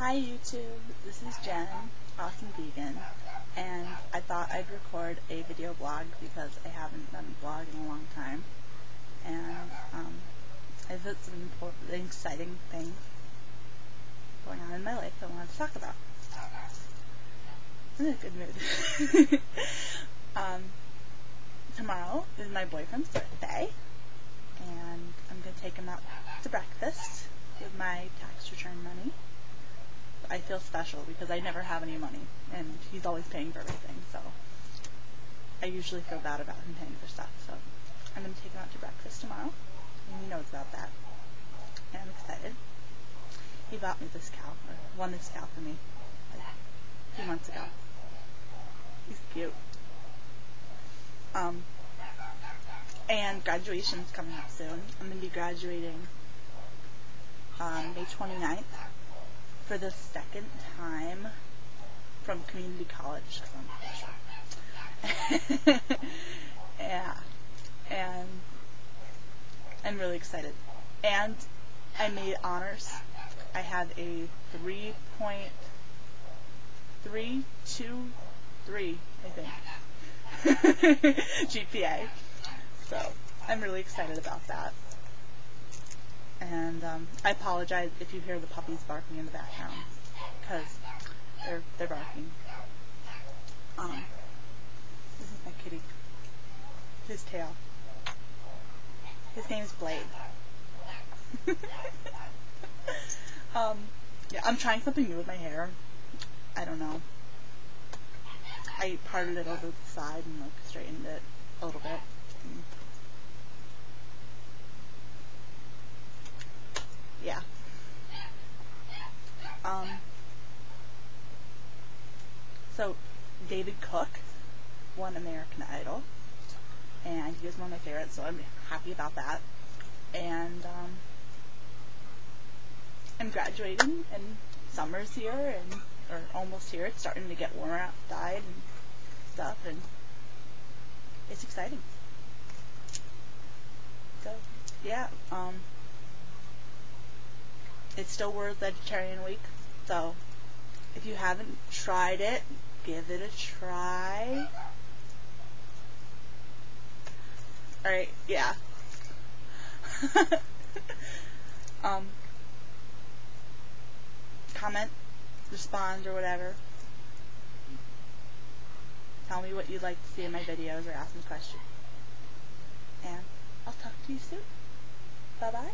Hi YouTube, this is Jen, Awesome Vegan, and I thought I'd record a video blog because I haven't done a blog in a long time, and um, I've got some important, exciting things going on in my life that I wanted to talk about. I'm in a good mood. um, tomorrow is my boyfriend's birthday, and I'm going to take him out to breakfast with my tax return money. Feel special because I never have any money, and he's always paying for everything, so I usually feel bad about him paying for stuff, so I'm to take him out to breakfast tomorrow, and he knows about that, and I'm excited. He bought me this cow, or won this cow for me, a few months ago. He's cute. Um, and graduation's coming up soon. I'm to be graduating on May 29th for the second time from community college. yeah, and I'm really excited. And I made honors. I had a 3.323, I think, GPA. So I'm really excited about that. And um, I apologize if you hear the puppies barking in the background because they're they're barking. Um, this is my kitty. His tail. His name's Blade. um, yeah, I'm trying something new with my hair. I don't know. I parted it over the side and like straightened it a little bit. And yeah. Um, so, David Cook won American Idol, and he was one of my favorites, so I'm happy about that. And um, I'm graduating, and summer's here, and or almost here. It's starting to get warmer outside and stuff, and it's exciting. So, yeah. Um, it's still World Vegetarian Week, so if you haven't tried it, give it a try. Alright, yeah. um, comment, respond, or whatever. Tell me what you'd like to see in my videos or ask me questions. And I'll talk to you soon. Bye bye.